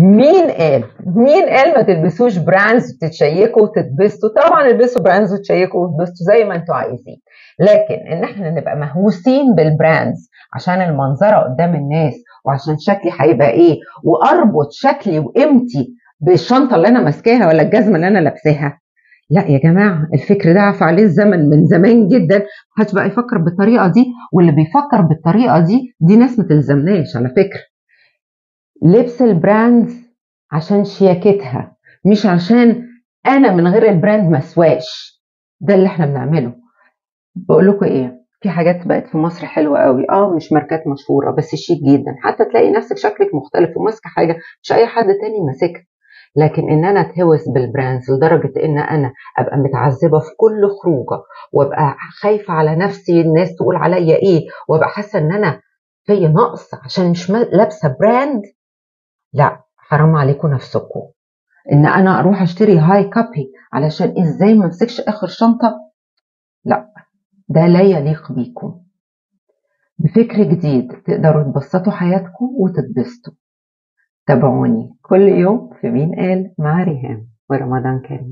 مين قال؟ مين قال ما تلبسوش brands وتتشيكوا وتتبسطوا؟ طبعا البسوا brands وتشيكوا وتتبسطوا زي ما أنتوا عايزين. لكن ان إحنا نبقى مهووسين بال brands عشان المنظرة قدام الناس وعشان شكلي هيبقى إيه وأربط شكلي وقيمتي بالشنطة اللي أنا ماسكاها ولا الجزمة اللي أنا لابساها. لا يا جماعة الفكر ده عفى عليه الزمن من زمان جدا. محدش بقى يفكر بالطريقة دي واللي بيفكر بالطريقة دي دي ناس ما تلزمناش على فكره لبس ال brands عشان شياكتها مش عشان أنا من غير ال brand مسواش ده اللي إحنا بنعمله. بقول لكم إيه في حاجات بقت في مصر حلوة قوي آه مش ماركات مشهورة بس شيك جدا. حتى تلاقي نفسك شكلك مختلف وماسكة حاجة مش أي حد تاني ماسكها. لكن إن أنا أتهوس بال brands لدرجة إن أنا أبقى متعذبة في كل خروجة وأبقى خايفة على نفسي الناس تقول عليا إيه وأبقى حاسة إن أنا في نقص عشان مش لابسة براند لا حرام عليكم نفسكم. إن أنا أروح أشتري هاي كابي علشان إزاي ما أمسكش آخر شنطة؟ لا ده لا يليق بيكم. بفكر جديد تقدروا تبسطوا حياتكم وتتبسطوا. تابعوني. كل يوم في مين قال؟ مع ريهام ورمضان كريم.